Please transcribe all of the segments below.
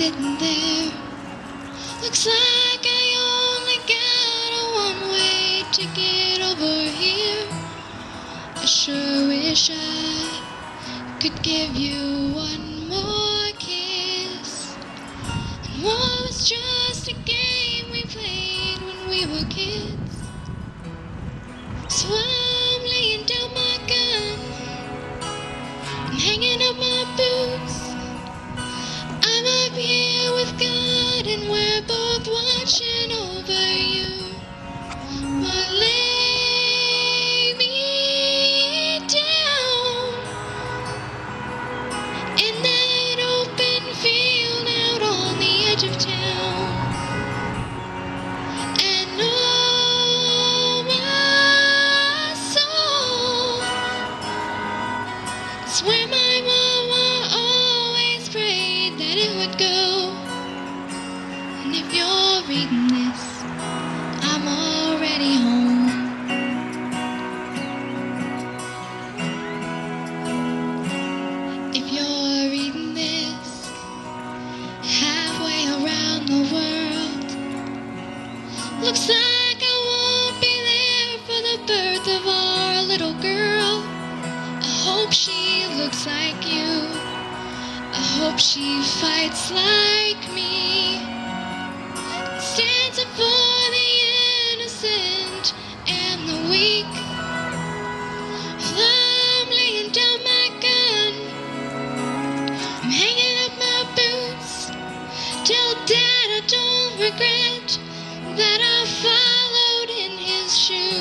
sitting there. Looks like I only got a one way ticket over here. I sure wish I could give you one more kiss. And war was just a game we played when we were kids. So it's she looks like you. I hope she fights like me. Stands up for the innocent and the weak. I'm laying down my gun. I'm hanging up my boots. Tell Dad I don't regret that I followed in his shoes.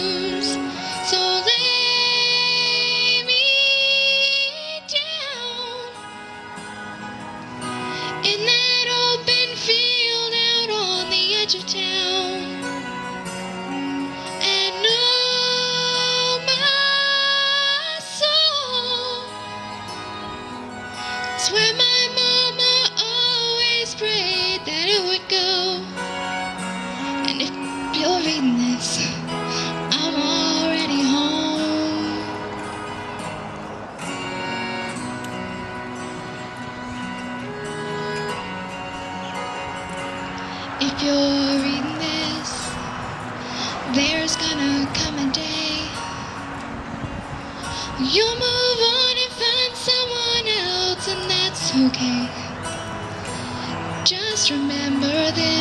Where my mama always prayed that it would go. And if you're reading this, I'm already home. If you're reading this, there's gonna come a day you'll okay. Just remember this